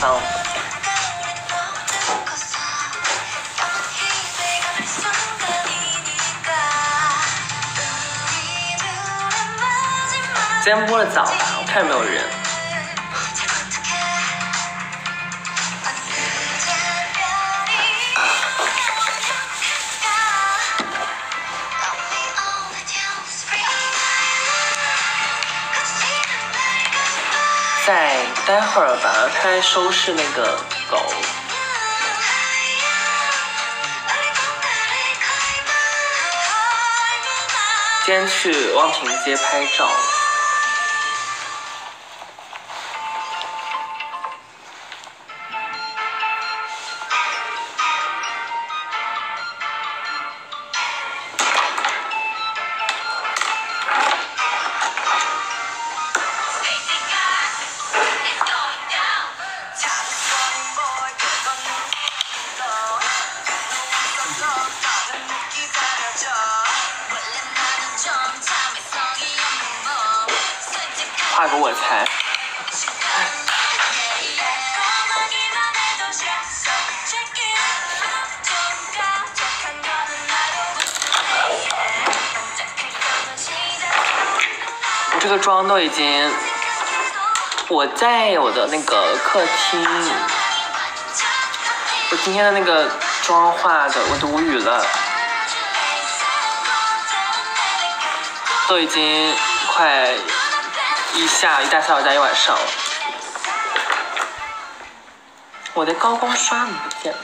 方。今天播的早吧，我看有没有人。在待会儿吧，他收拾那个狗。今天去望平街拍照。妆都已经，我在我的那个客厅，我今天的那个妆化的，我都无语了，都已经快一下一大下午加一晚上了。我的高光刷怎么不见了？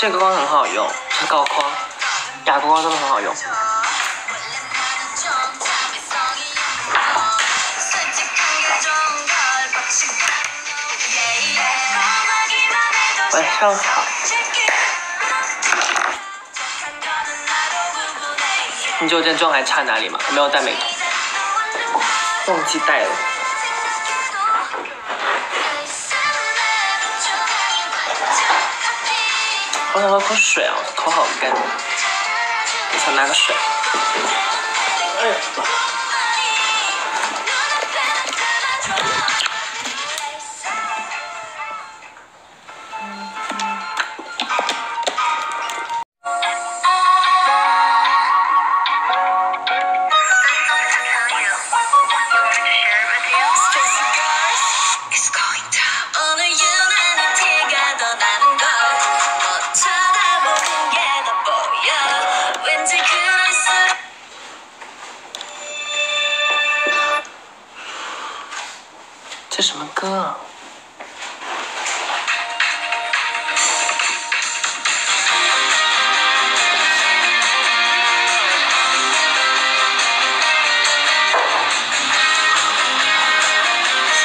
这个光很好用，是高光，哑光真的很好用。晚上好。你觉得我今天妆还差哪里吗？没有戴美瞳，忘记戴了。我想喝口水啊，口好干，我想拿个水。哎呀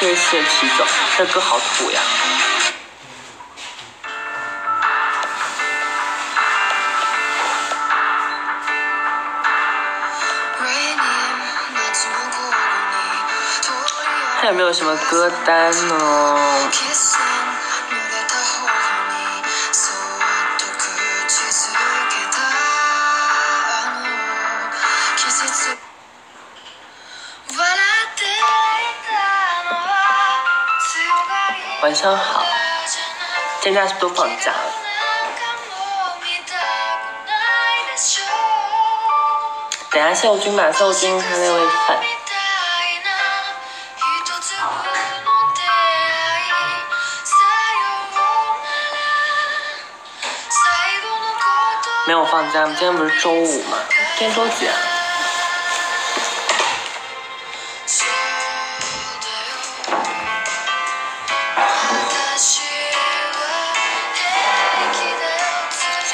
谢谢皮总，这歌好土呀！还有没有什么歌单呢？晚上好，今天是不是都放假了？等下秀君吧，秀君他那位粉。没有放假，今天不是周五吗？今天周几啊？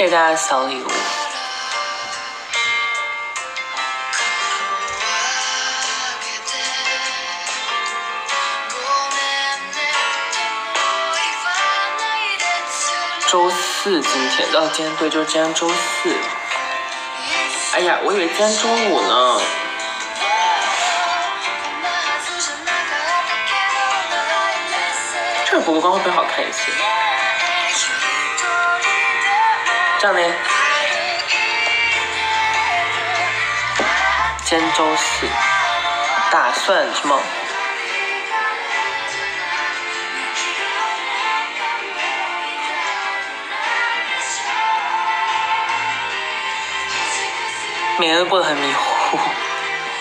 谢谢大家的小礼物。周四今天，哦，今天对，就是今天周四。哎呀，我以为今天周五呢。这个补个光会不会好看一些？这样呢？今天周四，打算什么？每天都过得很迷糊。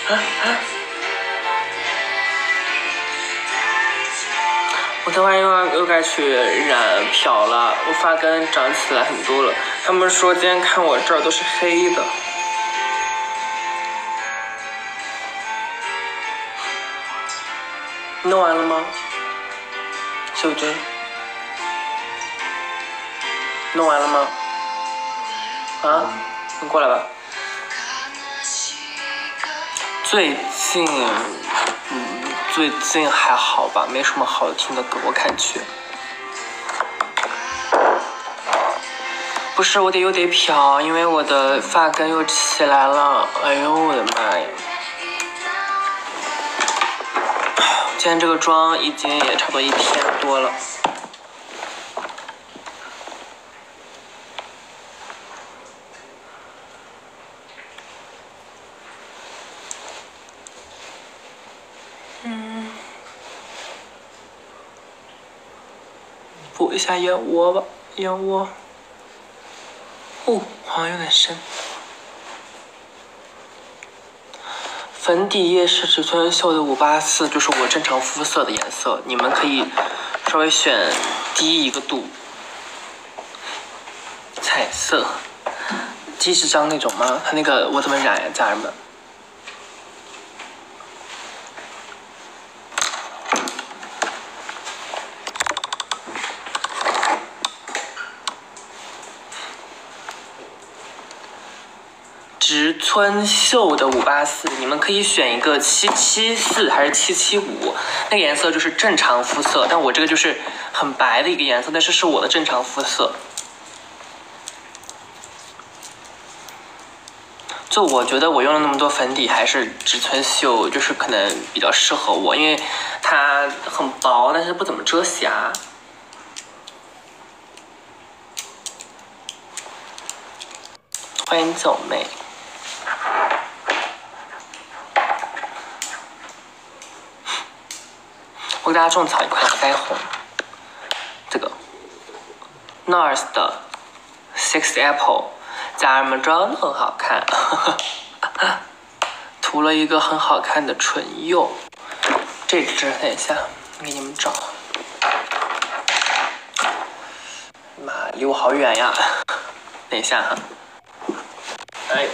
我等会又要又该去染漂了，我发根长起来很多了。他们说今天看我这儿都是黑的。弄完了吗，秀娟？弄完了吗？啊，你过来吧。最近，最近还好吧，没什么好听的歌，我感觉。不是，我得又得漂，因为我的发根又起来了。哎呦，我的妈呀！今天这个妆已经也差不多一天多了。下眼窝吧，眼窝。哦，好像有点深。粉底液是植村秀的五八四，就是我正常肤色的颜色，你们可以稍微选低一个度。彩色，鸡是张那种吗？它那个我怎么染呀，家人们？植村秀的五八四，你们可以选一个七七四还是七七五，那个颜色就是正常肤色，但我这个就是很白的一个颜色，但是是我的正常肤色。就我觉得我用了那么多粉底，还是植村秀就是可能比较适合我，因为它很薄，但是不怎么遮瑕。欢迎九妹。我给大家种草一款腮红，这个 NARS 的 Six Apple，家人们真的很好看，涂了一个很好看的唇釉。这支等一下给你们找，妈，离我好远呀！等一下哈，哎。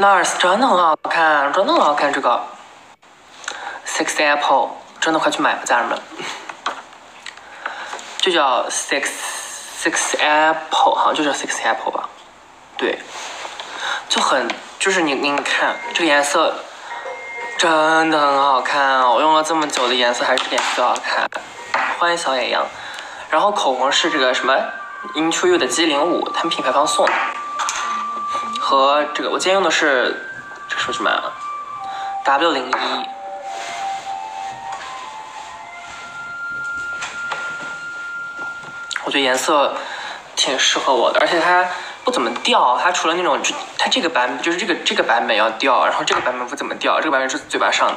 NARS 真的很好看，真的很好看。这个 Six Apple 真的快去买吧，家人们。就叫 Six Six Apple，好像就叫 Six Apple 吧。对，就很就是你你看这个颜色真的很好看，我用了这么久的颜色还是这颜色好看。欢迎小野羊。然后口红是这个什么 Into You 的 G 零五，他们品牌方送的。和这个，我今天用的是这是什么呀？W 零一，我觉得颜色挺适合我的，而且它不怎么掉。它除了那种，它这个版就是这个这个版本要掉，然后这个版本不怎么掉，这个版本是嘴巴上的。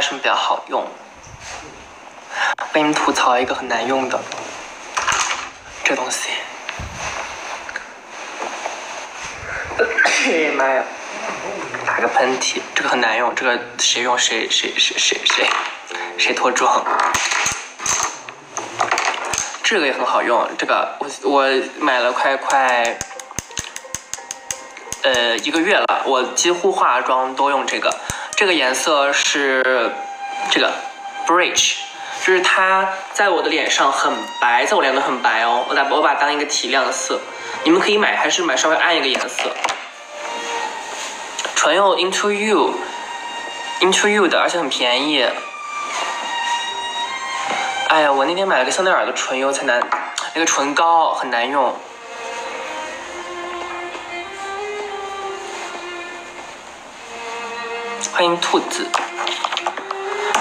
什么比较好用？给你们吐槽一个很难用的这东西。哎妈呀！打个喷嚏，这个很难用，这个谁用谁谁谁谁谁谁脱妆。这个也很好用，这个我我买了快快呃一个月了，我几乎化妆都用这个。这个颜色是这个 bridge，就是它在我的脸上很白，在我脸上很白哦。我把我把它当一个提亮色，你们可以买，还是买稍微暗一个颜色。唇釉 Into You，Into You 的，而且很便宜。哎呀，我那天买了个香奈儿的唇釉才难，那个唇膏很难用。欢迎兔子，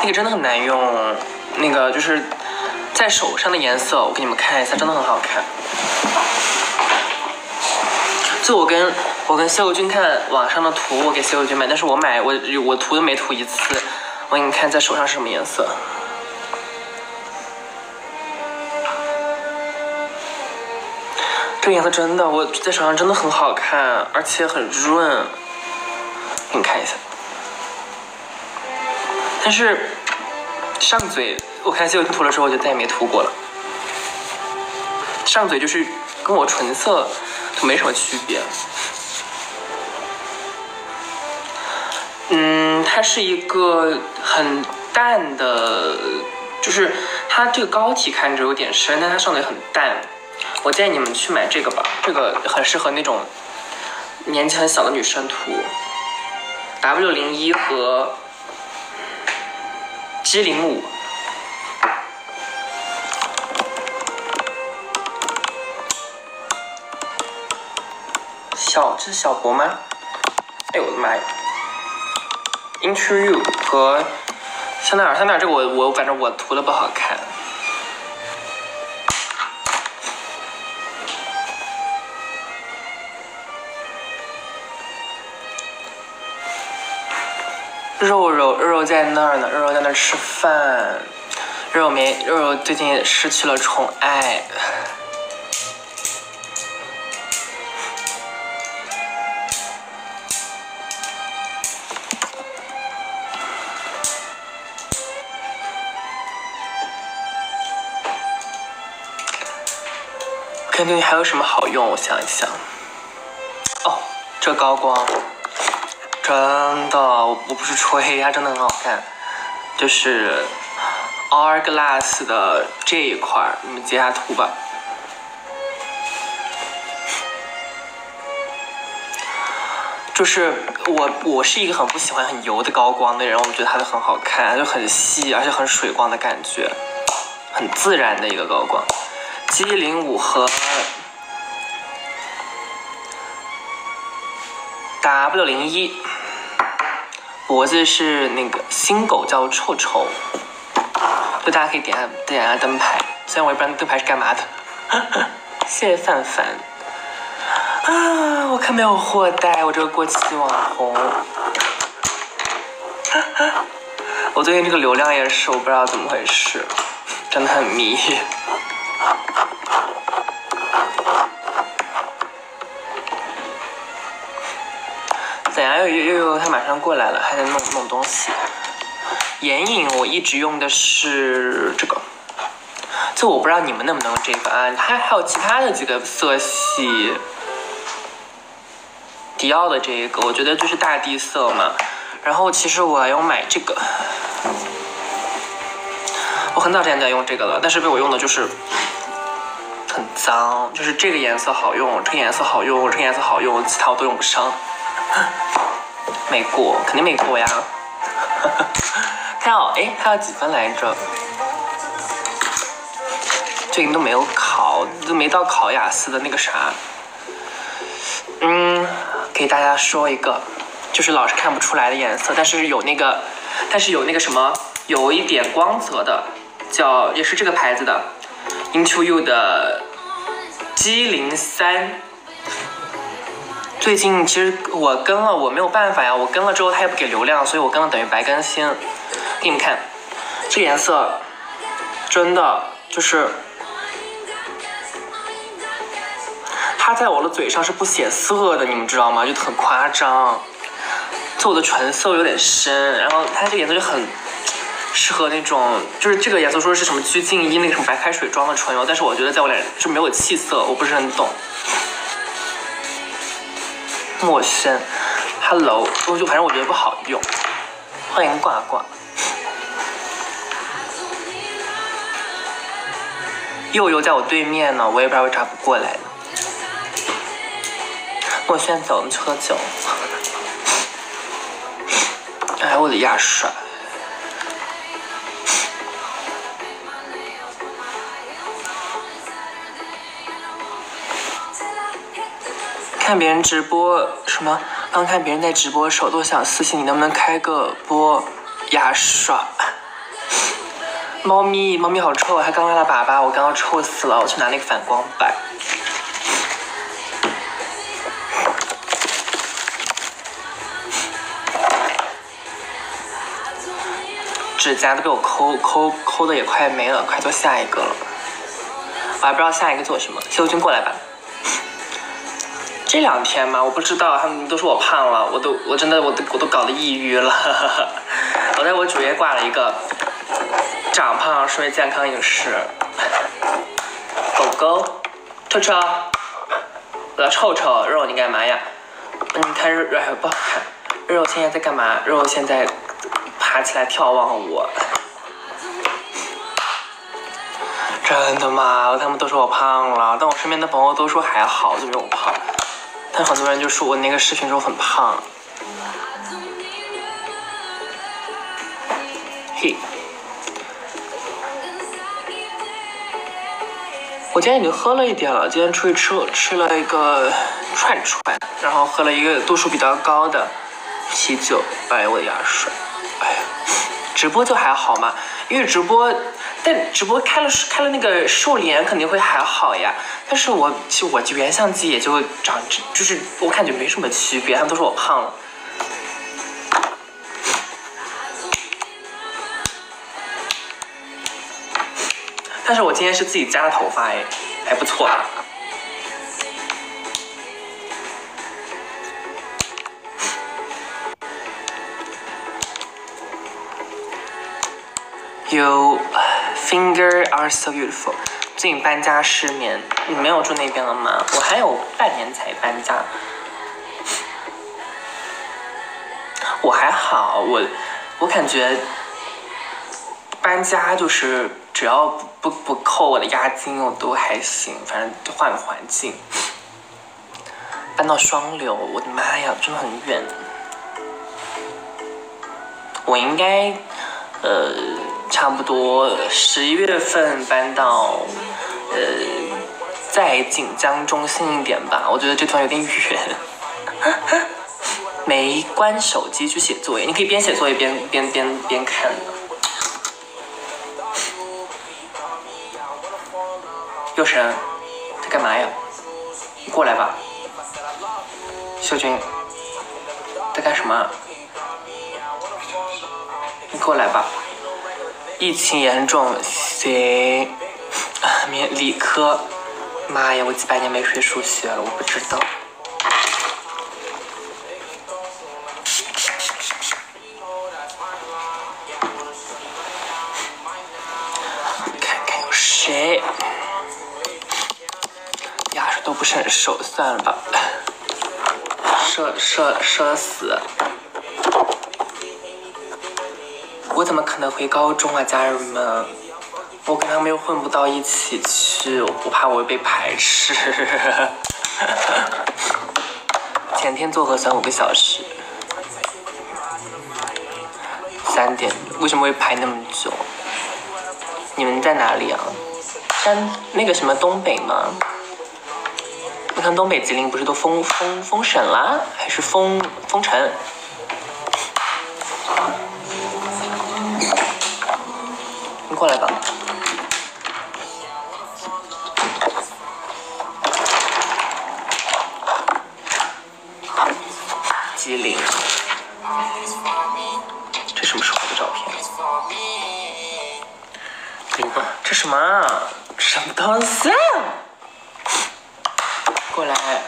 那个真的很难用，那个就是在手上的颜色，我给你们看一下，真的很好看。就我跟我跟谢友军看网上的图，我给谢友军买，但是我买我我涂都没涂一次，我给你看在手上是什么颜色。这个颜色真的我在手上真的很好看，而且很润，给你看一下。但是上嘴，我看谢友军涂了之后，我就再也没涂过了。上嘴就是跟我唇色涂没什么区别。嗯，它是一个很淡的，就是它这个膏体看着有点深，但它上嘴很淡。我建议你们去买这个吧，这个很适合那种年纪很小的女生涂。W 零一和 G 零五，小这是小博吗？哎呦我的妈呀！Into You 和香奈儿，香奈儿这个我我反正我涂的不好看。肉肉肉肉在那儿呢，肉肉在那儿吃饭。肉肉没肉肉最近失去了宠爱。看对你还有什么好用？我想一想。哦，这高光。真的，我不是吹，它真的很好看。就是 Hourglass 的这一块，你们截下图吧。就是我我是一个很不喜欢很油的高光的人，我觉得它就很好看，就很细，而且很水光的感觉，很自然的一个高光。G 零五和 W 零一。脖子是那个新狗叫臭臭，就大家可以点下点下灯牌，虽然我也不知道灯牌是干嘛的。谢谢范范。啊，我看没有货带，我这个过期网红。我最近这个流量也是，我不知道怎么回事，真的很迷。哎呦呦呦他马上过来了，还在弄弄东西。眼影我一直用的是这个，就我不知道你们能不能用这个啊？还还有其他的几个色系，迪奥的这个，我觉得就是大地色嘛。然后其实我要买这个，我很早之前在用这个了，但是被我用的就是很脏，就是这个颜色好用，这个颜色好用，这个颜色好用，其他我都用不上。没过，肯定没过呀！看哦，哎，还有几分来着？最近都没有考，都没到考雅思的那个啥。嗯，给大家说一个，就是老是看不出来的颜色，但是有那个，但是有那个什么，有一点光泽的，叫也是这个牌子的，Into You 的 G 零三。最近其实我跟了，我没有办法呀，我跟了之后他也不给流量，所以我跟了等于白更新。给你们看，这颜色真的就是，它在我的嘴上是不显色的，你们知道吗？就很夸张。就我的唇色有点深，然后它这个颜色就很适合那种，就是这个颜色说是什么鞠婧祎那个什么白开水妆的唇釉，但是我觉得在我脸就没有气色，我不是很懂。陌生，Hello，我就反正我觉得不好用。欢迎挂挂。又又在我对面呢，我也不知道为啥不过来呢。墨轩走，我们去喝酒。哎我的牙刷。看别人直播什么？刚看别人在直播的时候，都想私信你，能不能开个播牙刷？猫咪，猫咪好臭，还刚拉了粑粑，我刚刚臭死了，我去拿那个反光板。指甲都被我抠抠抠的也快没了，快做下一个了。我还不知道下一个做什么，秀君过来吧。这两天嘛，我不知道，他们都说我胖了，我都我真的我都我都搞得抑郁了。我在我主页挂了一个。长胖是为健康饮食。狗狗，臭臭，我要臭臭肉，你干嘛呀？你看肉肉不好看，肉现在在干嘛？肉现在爬起来眺望我。真的吗？他们都说我胖了，但我身边的朋友都说还好，就没有胖。很多人就说我那个视频中很胖。嘿。我今天已经喝了一点了，今天出去吃吃了一个串串，然后喝了一个度数比较高的啤酒。哎呀，我的牙刷！哎呀，直播就还好嘛，因为直播，但直播开了开了那个瘦脸肯定会还好呀。但是我其实我原相机也就长，就是我感觉没什么区别，他们都说我胖了。但是我今天是自己扎的头发哎，还不错。You finger are so beautiful。最近搬家失眠，你没有住那边了吗？我还有半年才搬家。我还好，我我感觉搬家就是。只要不不扣我的押金，我都还行。反正换个环境，搬到双流，我的妈呀，真的很远。我应该呃，差不多十一月份搬到呃，在锦江中心一点吧。我觉得这地方有点远。没关手机去写作业，你可以边写作业边边边边看。佑神，在干嘛呀？你过来吧。秀君，在干什么？你过来吧。疫情严重，行。免理科。妈呀，我几百年没学数学了，我不知道。看看有谁。呀都不是很熟，算了吧。社社社死！怎么可能回高中啊，家人们？我跟他们又混不到一起去，我怕我会被排斥。前天做核酸五个小时，三点，为什么会排那么久？你们在哪里啊？山那个什么东北吗？你看东北吉林不是都封封封省啦，还是封封城？过来吧。机灵，这什么时候的照片？这什么？什么东西？过来，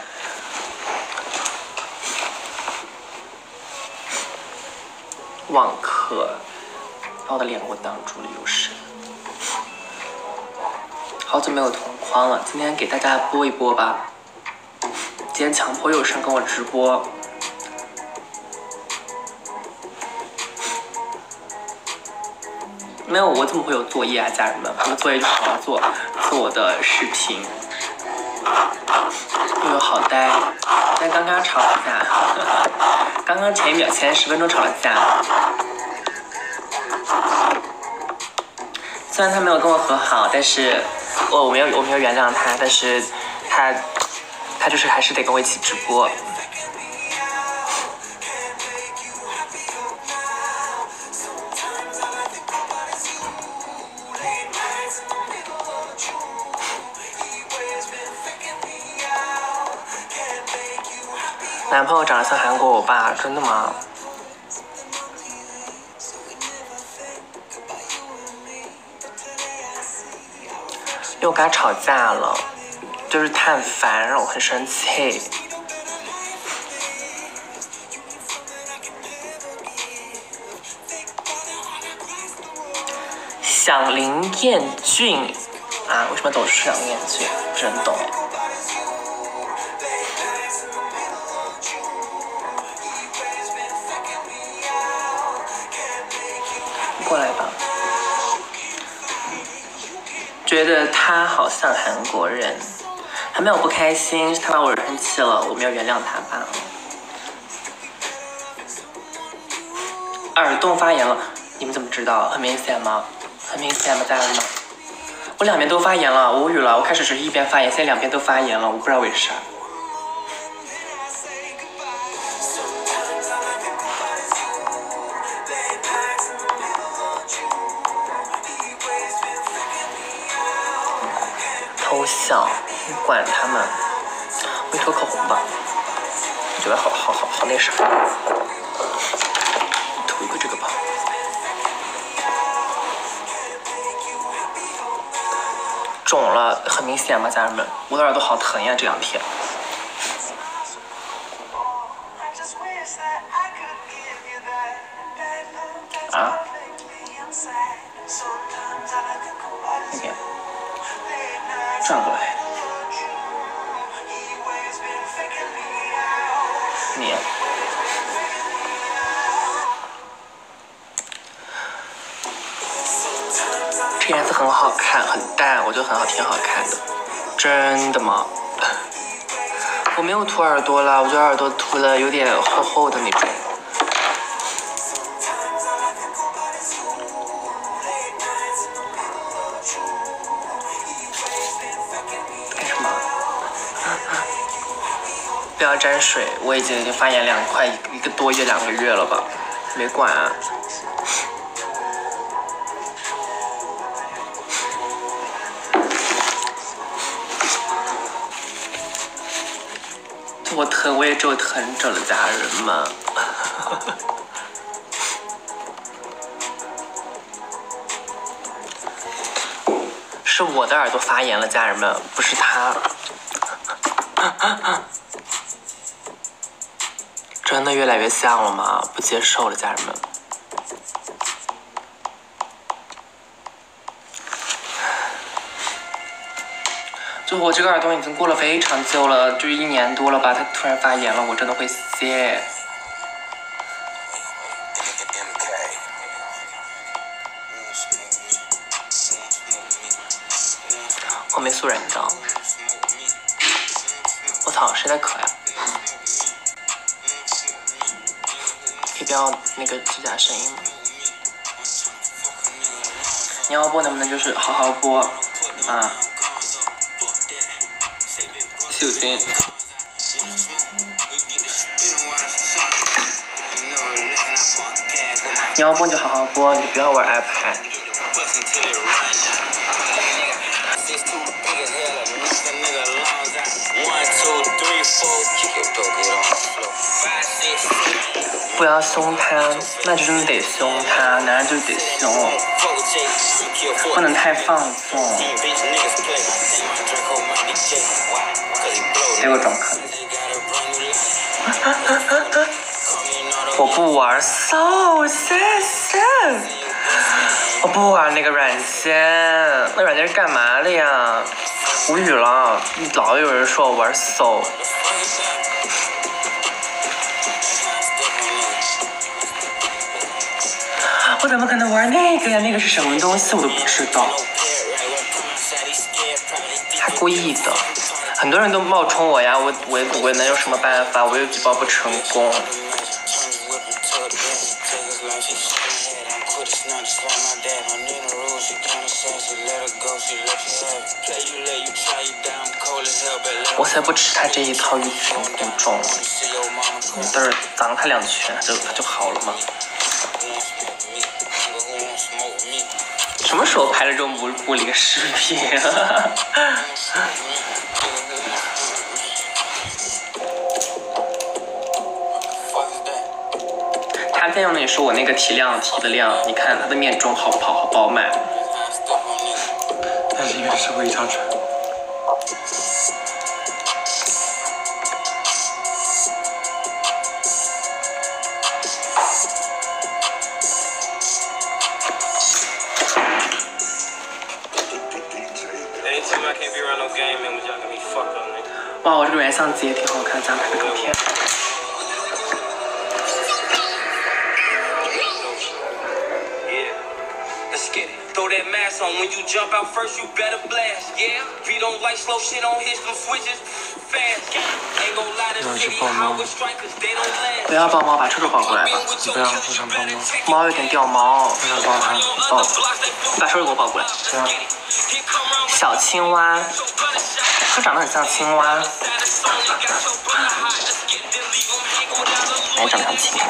网课，把我的脸给我挡住了，又是。好久没有同框了今天给大家播一播吧。今天强迫又生跟我直播。没有我怎么会有作业啊家人们我的作业就是好好做做我的视频。我好呆但刚刚吵了架。刚刚前一秒前十分钟吵了架。虽然他没有跟我和好但是我没有我没有原谅他，但是他他就是还是得跟我一起直播。男朋友长得像韩国欧巴，真的吗？又跟他吵架了，就是他很烦，让我很生气。想林彦俊啊？为什么总是想林彦俊？不是很懂觉得他好像韩国人，还没有不开心，是他把我惹生气了，我没有原谅他吧。耳洞发炎了，你们怎么知道？很明显吗？很明显吗，家人们？我两边都发炎了，我无语了。我开始只是一边发炎，现在两边都发炎了，我不知道为啥。你管他们。我涂口红吧，我觉得好好好好那啥。涂一个这个吧。肿了，很明显吧，家人们？我的耳朵好疼呀，这两天。你，这颜色很好看，很淡，我觉得很好，挺好看的。真的吗？我没有涂耳朵了，我觉得耳朵涂了有点厚厚的那种。沾水，我已经已经发炎两快一个多月两个月了吧，没管啊。我疼，我也只有疼着了，家人们。是我的耳朵发炎了，家人们，不是他。真的越来越像了吗？不接受了，家人们。就我这个耳洞已经过了非常久了，就一年多了吧，它突然发炎了，我真的会谢。要那个指甲声音。你要播能不能就是好好播啊？小心。你要播就好好播，你不要玩 iPad。不要凶他，那就真的得凶他，男人就得凶，不能太放纵。给我装可 我不玩，so 谢谢。我不玩那个软件，那软件是干嘛的呀？无语了，老有人说我玩 so。怎么可能玩那个呀？那个是什么东西？我都不知道。他故意的，很多人都冒充我呀，我我我能有什么办法？我又举报不成功。我才不吃他这一套欲擒故纵，但是挡他两拳，就他就好了嘛。什么时候拍的这种不不灵视频？他在用的也是我那个提亮提的亮，你看他的面妆好不好好饱满。但是因为是微调出来。哇，我这个原相机也挺好看，咱样拍的更漂亮。不要抱猫，把臭臭抱过来吧，你不要，不想抱猫，猫有点掉毛，不要抱它，抱，把臭臭给我抱过来，不要，小青蛙。它长得很像青蛙。哎，长得像青蛙。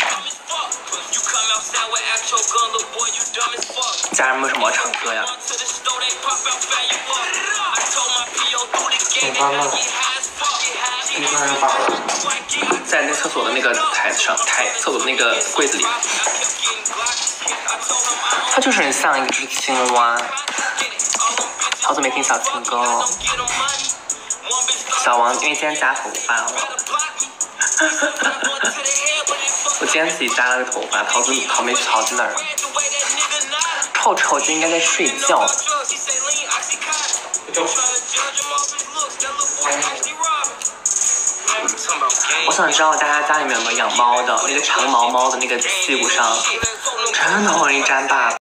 家人为什么要唱歌呀？怎么了？一个人把。在那厕所的那个台子上，台厕所的那个柜子里。它就是很像一只青蛙。好久没听小情歌了。小王因为今天扎头发了。我今天自己扎了个头发，桃子桃没桃子那儿。臭臭就应该在睡觉。我想知道大家家里面有没有养猫的，那个长毛猫的那个屁股上，真的很容易粘大。